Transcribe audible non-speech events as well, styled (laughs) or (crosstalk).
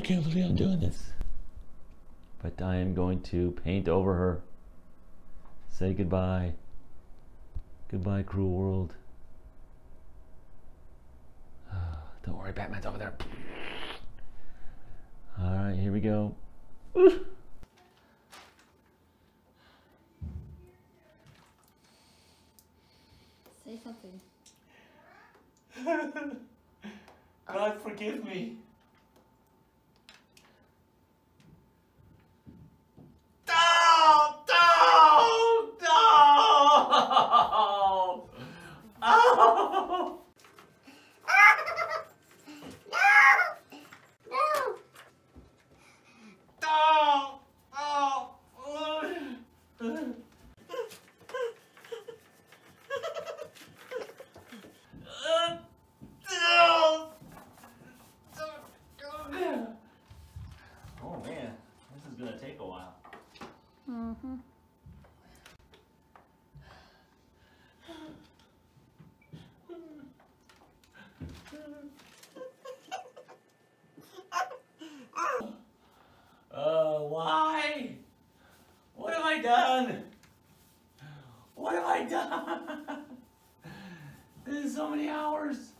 I can't believe I'm doing this. But I am going to paint over her. Say goodbye. Goodbye, cruel world. (sighs) Don't worry, Batman's over there. All right, here we go. Say something. (laughs) God forgive me. No! No! No! Oh! Oh! Oh man, this is gonna take a while. Mm-hmm. Uh, why? What have Done? What have I done? (laughs) This is so many hours.